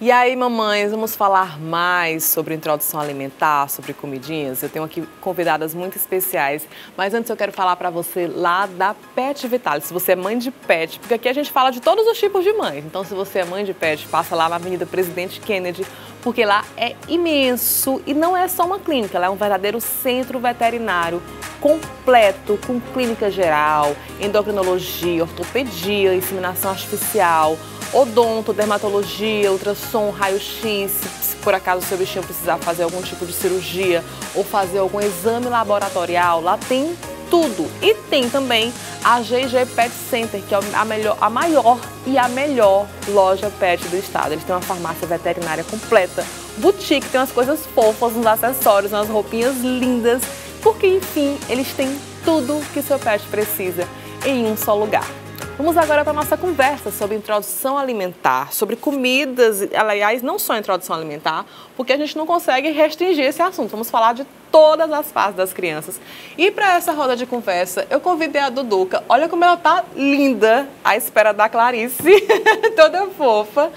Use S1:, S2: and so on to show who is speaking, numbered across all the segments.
S1: E aí, mamães, vamos falar mais sobre introdução alimentar, sobre comidinhas. Eu tenho aqui convidadas muito especiais, mas antes eu quero falar para você lá da Pet Vitale, se você é mãe de pet, porque aqui a gente fala de todos os tipos de mães. Então, se você é mãe de pet, passa lá na Avenida Presidente Kennedy, porque lá é imenso e não é só uma clínica, ela é um verdadeiro centro veterinário completo, com clínica geral, endocrinologia, ortopedia, inseminação artificial, odonto, dermatologia, ultrassom, raio-x, se por acaso seu bichinho precisar fazer algum tipo de cirurgia ou fazer algum exame laboratorial, lá tem tudo. E tem também a GG Pet Center, que é a, melhor, a maior e a melhor loja pet do estado. Eles têm uma farmácia veterinária completa, boutique, tem umas coisas fofas, uns acessórios, umas roupinhas lindas, porque enfim, eles têm tudo que seu pet precisa em um só lugar. Vamos agora para a nossa conversa sobre introdução alimentar, sobre comidas, aliás, não só introdução alimentar, porque a gente não consegue restringir esse assunto. Vamos falar de todas as fases das crianças. E para essa roda de conversa, eu convidei a Duduca. Olha como ela tá linda, à espera da Clarice, toda fofa.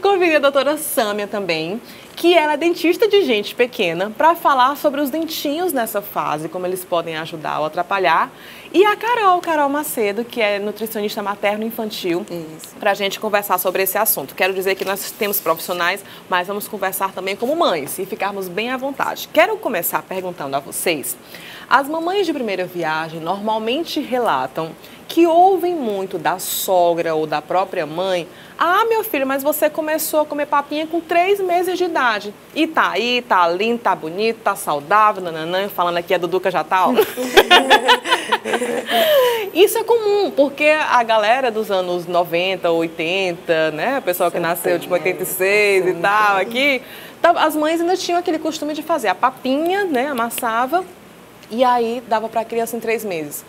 S1: Convidei a doutora Sâmia também, que ela é dentista de gente pequena, para falar sobre os dentinhos nessa fase, como eles podem ajudar ou atrapalhar. E a Carol, Carol Macedo, que é nutricionista materno-infantil, para a gente conversar sobre esse assunto. Quero dizer que nós temos profissionais, mas vamos conversar também como mães e ficarmos bem à vontade. Quero começar perguntando a vocês: as mamães de primeira viagem normalmente relatam que ouvem muito da sogra ou da própria mãe. Ah, meu filho, mas você começou a comer papinha com três meses de idade. E tá aí, tá lindo, tá bonito, tá saudável, nananã, falando aqui a Duduca já tá. Isso é comum, porque a galera dos anos 90, 80, né, o pessoal que nasceu tipo 86 e tal, aqui, tá, as mães ainda tinham aquele costume de fazer a papinha, né, amassava, e aí dava para a criança em três meses.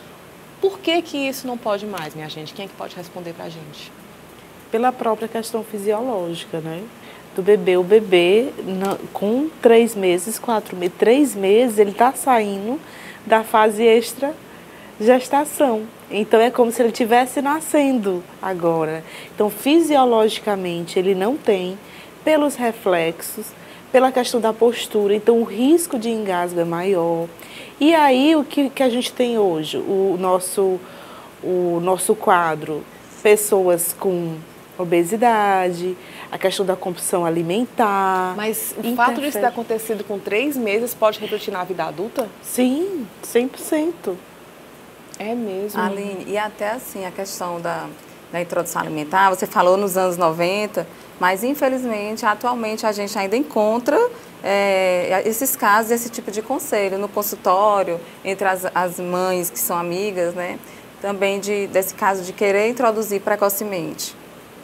S1: Por que, que isso não pode mais, minha gente? Quem é que pode responder para a gente?
S2: Pela própria questão fisiológica, né? Do bebê. O bebê, com três meses, quatro meses, três meses, ele está saindo da fase extra gestação. Então é como se ele estivesse nascendo agora. Então, fisiologicamente, ele não tem, pelos reflexos, pela questão da postura, então o risco de engasgo é maior. E aí o que, que a gente tem hoje? O nosso, o nosso quadro, pessoas com obesidade, a questão da compulsão alimentar.
S1: Mas o fato de isso ter acontecido com três meses pode refletir na vida adulta?
S2: Sim, 100%.
S1: É mesmo.
S3: Aline, e até assim, a questão da, da introdução alimentar, você falou nos anos 90, mas infelizmente, atualmente, a gente ainda encontra é, esses casos, esse tipo de conselho no consultório, entre as, as mães que são amigas, né? Também de, desse caso de querer introduzir precocemente.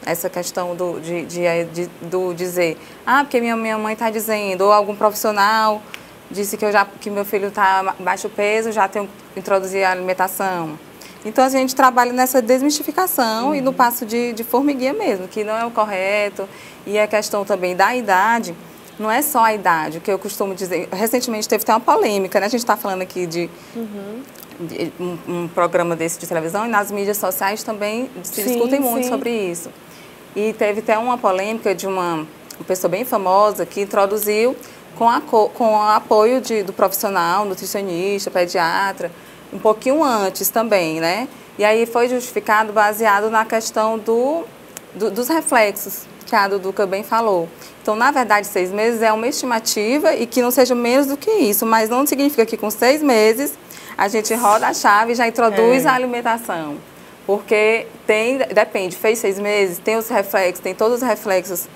S3: Essa questão do, de, de, de do dizer, ah, porque minha, minha mãe está dizendo, ou algum profissional disse que, eu já, que meu filho está baixo peso, já tenho que introduzir a alimentação. Então a gente trabalha nessa desmistificação uhum. e no passo de, de formiguinha mesmo, que não é o correto. E a questão também da idade, não é só a idade, o que eu costumo dizer. Recentemente teve até uma polêmica, né? A gente está falando aqui de, uhum. de um, um, programa desse de televisão e nas mídias sociais também se sim, discutem muito sim. sobre isso. E teve até uma polêmica de uma, uma pessoa bem famosa que introduziu com, a, com o apoio de, do profissional, nutricionista, pediatra, um pouquinho antes também, né? E aí foi justificado baseado na questão do, do, dos reflexos, que a Duduca bem falou. Então, na verdade, seis meses é uma estimativa e que não seja menos do que isso, mas não significa que com seis meses a gente roda a chave e já introduz é. a alimentação. Porque tem, depende, fez seis meses, tem os reflexos, tem todos os reflexos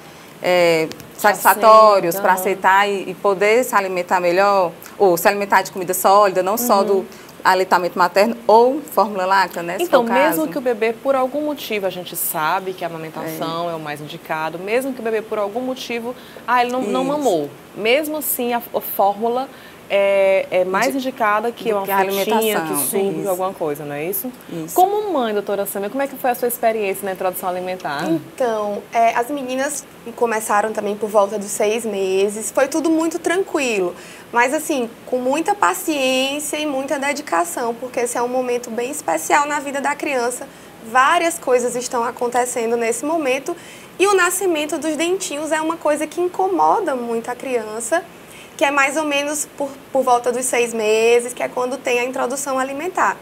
S3: é, satisfatórios para aceitar e, e, poder se alimentar melhor, ou se alimentar de comida sólida, não uhum. só do aleitamento materno ou fórmula láctea, né?
S1: Então, mesmo que o bebê, por algum motivo, a gente sabe que a amamentação é, é o mais indicado, mesmo que o bebê, por algum motivo, ah, ele não, não mamou, mesmo assim, a, a fórmula é, é mais de, indicada que uma que frutinha, que suco, alguma coisa, não é isso? isso? Como mãe, doutora Samia, como é que foi a sua experiência na introdução alimentar?
S4: Então, é, as meninas começaram também por volta dos seis meses, foi tudo muito tranquilo, mas assim, com muita paciência e muita dedicação, porque esse é um momento bem especial na vida da criança, várias coisas estão acontecendo nesse momento. E o nascimento dos dentinhos é uma coisa que incomoda muito a criança, que é mais ou menos por, por volta dos seis meses, que é quando tem a introdução alimentar.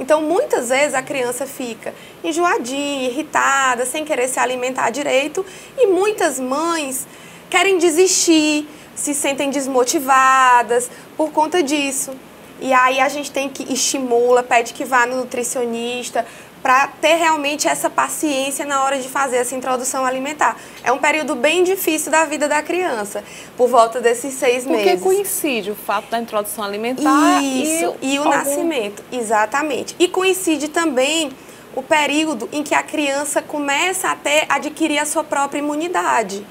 S4: Então, muitas vezes a criança fica enjoadinha, irritada, sem querer se alimentar direito, e muitas mães querem desistir, se sentem desmotivadas por conta disso. E aí a gente tem que estimula, pede que vá no nutricionista para ter realmente essa paciência na hora de fazer essa introdução alimentar. É um período bem difícil da vida da criança, por volta desses seis
S1: Porque
S4: meses.
S1: Porque coincide o fato da introdução alimentar
S4: Isso,
S1: e,
S4: e o
S1: algum...
S4: nascimento, exatamente. E coincide também o período em que a criança começa a ter, adquirir a sua própria imunidade.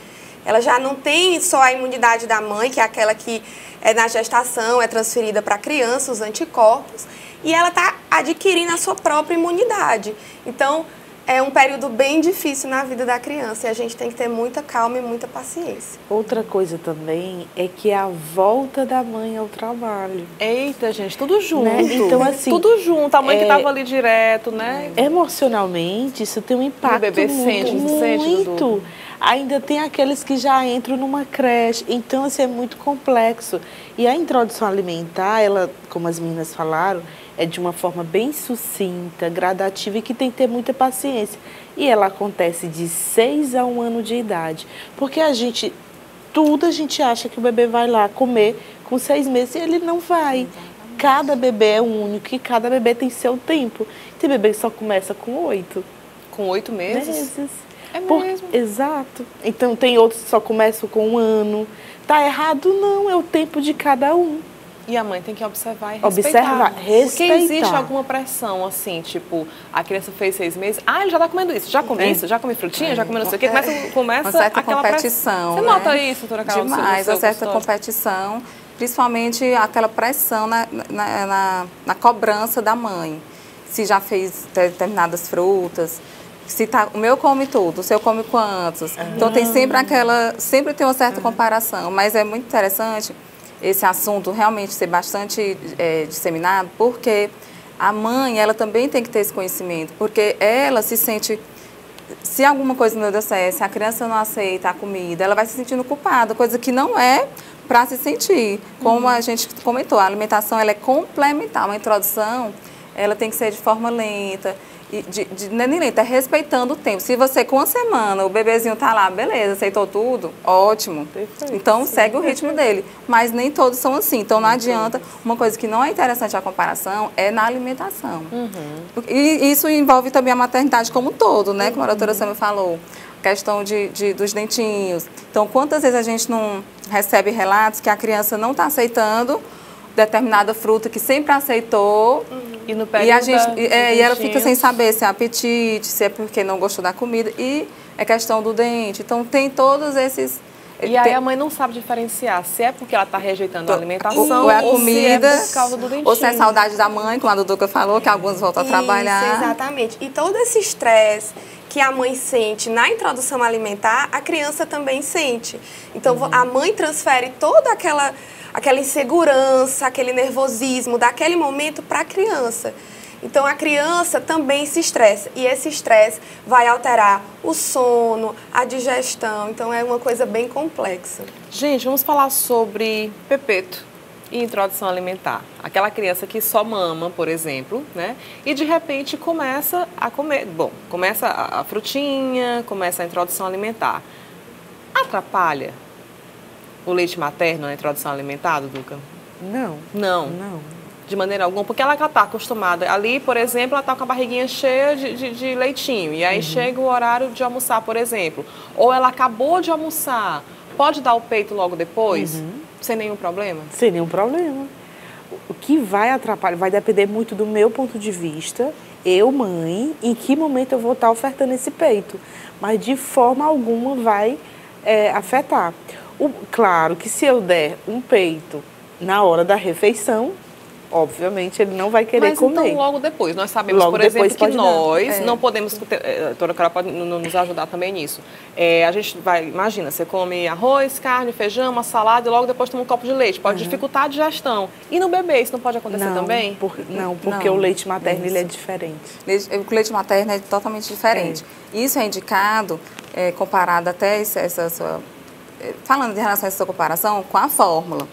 S4: Ela já não tem só a imunidade da mãe, que é aquela que é na gestação, é transferida para a criança, os anticorpos, e ela está adquirindo a sua própria imunidade. Então, é um período bem difícil na vida da criança e a gente tem que ter muita calma e muita paciência.
S2: Outra coisa também é que é a volta da mãe ao trabalho.
S1: Eita, gente, tudo junto.
S2: Né? Então, assim.
S1: Tudo junto. A mãe é... que estava ali direto, né?
S2: Emocionalmente, isso tem um impacto. O bebê muito, sente, muito. Sente, Ainda tem aqueles que já entram numa creche. Então, assim, é muito complexo. E a introdução alimentar, ela, como as meninas falaram, é de uma forma bem sucinta, gradativa e que tem que ter muita paciência. E ela acontece de 6 a 1 ano de idade. Porque a gente, tudo a gente acha que o bebê vai lá comer com seis meses e ele não vai. Cada bebê é único e cada bebê tem seu tempo. Tem bebê que só começa com oito.
S1: Com oito meses?
S2: Meses.
S1: É Por, mesmo?
S2: Exato. Então tem outros que só começam com um ano. Tá errado? Não, é o tempo de cada um.
S1: E a mãe tem que observar e respeitar.
S2: Observar, respeitar.
S1: Porque existe alguma pressão, assim, tipo, a criança fez seis meses, ah, ele já está comendo isso, já come é. isso, já come frutinha, é. já come não sei o quê. Começa, começa
S3: uma certa
S1: aquela
S3: competição.
S1: Você
S3: né?
S1: nota isso, doutora Carol?
S3: Demais, uma certa competição, principalmente aquela pressão na, na, na, na cobrança da mãe. Se já fez determinadas frutas, se tá, o meu come tudo, o seu come quantos. Uhum. Então tem sempre aquela, sempre tem uma certa uhum. comparação, mas é muito interessante esse assunto realmente ser bastante é, disseminado, porque a mãe, ela também tem que ter esse conhecimento, porque ela se sente se alguma coisa não deu certo, se a criança não aceita a comida, ela vai se sentindo culpada, coisa que não é para se sentir. Como uhum. a gente comentou, a alimentação ela é complementar, uma introdução, ela tem que ser de forma lenta, de, de, nem lenta, é respeitando o tempo. Se você com uma semana, o bebezinho tá lá, beleza, aceitou tudo, ótimo. Perfeito, então sim. segue o ritmo dele. Mas nem todos são assim. Então não adianta. Uma coisa que não é interessante a comparação é na alimentação. Uhum. E isso envolve também a maternidade como um todo, né? Como a doutora Sam falou. Questão de, de, dos dentinhos. Então, quantas vezes a gente não recebe relatos que a criança não está aceitando determinada fruta que sempre aceitou. Uhum. E, no e, a gente, é, e ela fica sem saber se é apetite, se é porque não gostou da comida. E é questão do dente. Então tem todos esses.
S1: E aí a mãe não sabe diferenciar se é porque ela está rejeitando a alimentação
S3: ou é a comida,
S1: se é por causa do dentinho.
S3: Ou se é saudade da mãe, como a Duduca falou, que alguns voltam a trabalhar.
S4: Exatamente. E todo esse estresse que a mãe sente na introdução alimentar, a criança também sente. Então uhum. a mãe transfere toda aquela aquela insegurança, aquele nervosismo daquele momento para a criança. Então a criança também se estressa e esse estresse vai alterar o sono, a digestão. Então é uma coisa bem complexa.
S1: Gente, vamos falar sobre pepeto e introdução alimentar. Aquela criança que só mama, por exemplo, né? E de repente começa a comer, bom, começa a frutinha, começa a introdução alimentar. Atrapalha o leite materno na introdução alimentar, Duca?
S2: Não.
S1: Não?
S2: Não.
S1: De maneira alguma, porque ela está acostumada. Ali, por exemplo, ela está com a barriguinha cheia de, de, de leitinho. E aí uhum. chega o horário de almoçar, por exemplo. Ou ela acabou de almoçar. Pode dar o peito logo depois? Uhum. Sem nenhum problema?
S2: Sem nenhum problema. O que vai atrapalhar vai depender muito do meu ponto de vista, eu, mãe, em que momento eu vou estar ofertando esse peito. Mas de forma alguma vai é, afetar. O, claro que se eu der um peito na hora da refeição, obviamente ele não vai querer
S1: Mas,
S2: comer.
S1: Então, logo depois, nós sabemos, logo por exemplo, que nós é. não podemos, é, a doutora Carol pode nos ajudar também nisso. É, a gente vai, imagina, você come arroz, carne, feijão, uma salada e logo depois toma um copo de leite. Pode uhum. dificultar a digestão. E no bebê, isso não pode acontecer
S2: não,
S1: também?
S2: Por, não, porque não. o leite materno ele é diferente.
S3: O leite materno é totalmente diferente. É. Isso é indicado é, comparado até essa, essa sua, é, falando em relação a essa comparação com a fórmula.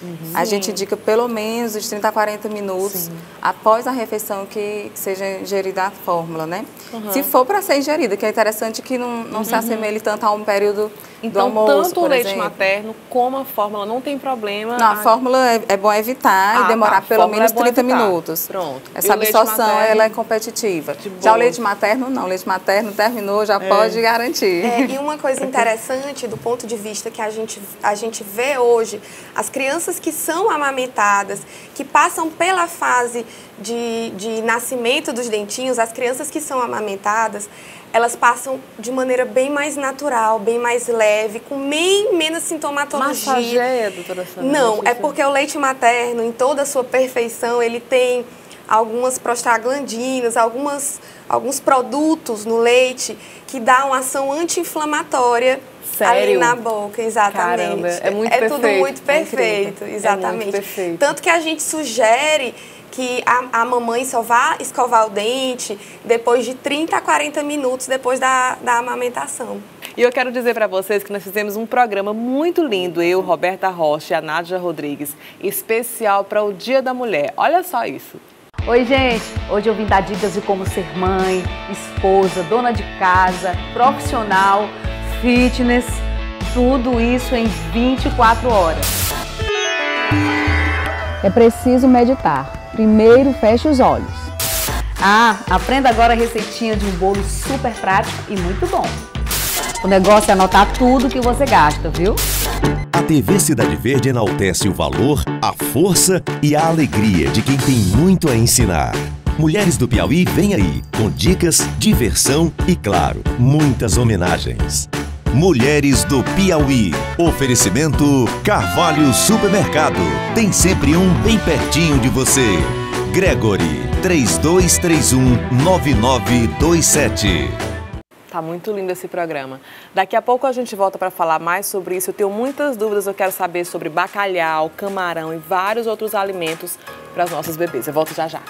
S3: Uhum. A gente indica pelo menos de 30 a 40 minutos Sim. após a refeição que, seja ingerida a fórmula, né? Uhum. Se for para ser ingerida, que é interessante que não, não uhum. se assemelhe tanto a um período
S1: então,
S3: do almoço,
S1: tanto o leite exemplo. materno como a fórmula não tem problema.
S3: Não, a, a... fórmula é, é, bom evitar ah, e demorar tá. pelo menos é 30 minutos.
S1: Pronto.
S3: Essa absorção materno... ela é competitiva. Já o leite materno não, o leite materno terminou, já é. pode garantir.
S4: É, e uma coisa interessante do ponto de vista que a gente, a gente vê hoje, as crianças que são amamentadas, que passam pela fase de, de nascimento dos dentinhos, as crianças que são amamentadas, elas passam de maneira bem mais natural, bem mais leve, com bem menos sintomatologia.
S1: Massageia, doutora
S4: Sandra? Não, é porque o leite materno, em toda a sua perfeição, ele tem algumas prostaglandinas, algumas, alguns produtos no leite que dão ação anti-inflamatória ali na boca, exatamente.
S1: Caramba, é muito
S4: é
S1: perfeito.
S4: tudo muito perfeito, é exatamente. É muito perfeito. Tanto que a gente sugere que a, a mamãe só vá escovar o dente depois de 30 a 40 minutos depois da, da amamentação.
S1: E eu quero dizer para vocês que nós fizemos um programa muito lindo, eu, Roberta Rocha e a Nádia Rodrigues, especial para o Dia da Mulher. Olha só isso.
S5: Oi, gente! Hoje eu vim dar dicas de como ser mãe, esposa, dona de casa, profissional, fitness, tudo isso em 24 horas. É preciso meditar Primeiro, feche os olhos. Ah, aprenda agora a receitinha de um bolo super prático e muito bom. O negócio é anotar tudo que você gasta, viu?
S6: A TV Cidade Verde enaltece o valor, a força e a alegria de quem tem muito a ensinar. Mulheres do Piauí vem aí, com dicas, diversão e, claro, muitas homenagens. Mulheres do Piauí. Oferecimento Carvalho Supermercado. Tem sempre um bem pertinho de você. Gregory 3231 9927.
S1: Tá muito lindo esse programa. Daqui a pouco a gente volta para falar mais sobre isso. Eu tenho muitas dúvidas, eu quero saber sobre bacalhau, camarão e vários outros alimentos para os nossos bebês. Eu volto já já.